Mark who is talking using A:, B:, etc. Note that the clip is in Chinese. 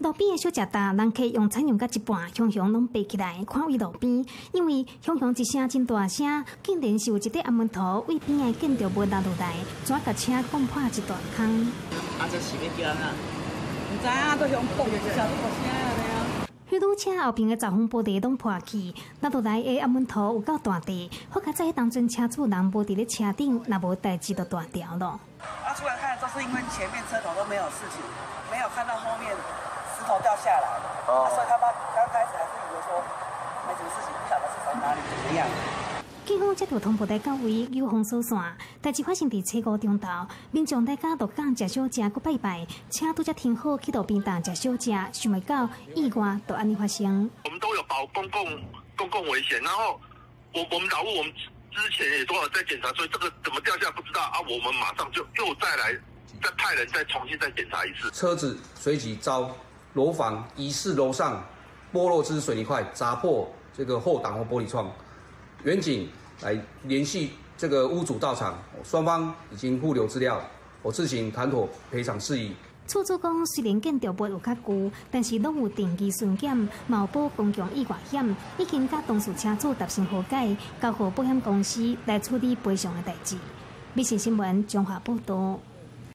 A: 路边的小食摊，人客用餐用到一半，熊熊拢爬起来看位路边，因为熊熊一声真大声，竟然是有一块阿门头为边的建筑物落落来，怎甲车撞破一段坑。
B: 啊，这是要叫啊？唔知啊，都想蹦就一下大声啊！
A: 许多车后边的闸风玻璃拢破去，那落来的阿门头有够大地，或者在当阵车主人无伫咧车顶，那无代志就断掉了。
C: 啊，出来看都是因为前面车头都没有事情，没有看到后石头掉下来，啊，所以他爸刚开始还是以为说没什么事情，不晓得是从哪里怎么样。
A: 警方接到通报，在到位有封锁线。代志发生伫车五中头，民众大家落港食小食，搁拜拜，车拄则停好去路边档食小食，想袂到意外都安尼发生。
D: 我们都有保公共公共危险，然后我我们劳务我们之前也都有在检查，所以这个怎么掉下不知道啊，我们马上就又再来再派人再重新再检查一次。
E: 车子随即遭楼房疑似楼上剥落之水泥块砸破这个后挡风玻璃窗，远景。来联系这个屋主到场，双方已经互留资料，我自行谈妥赔偿事宜。
A: 出租公虽然建筑物有较旧，但是拢有定期巡检，冒保公共意外险，已经甲当事车主达成和解，交予保险公司来处理赔偿的代志。美信新闻，中华报道。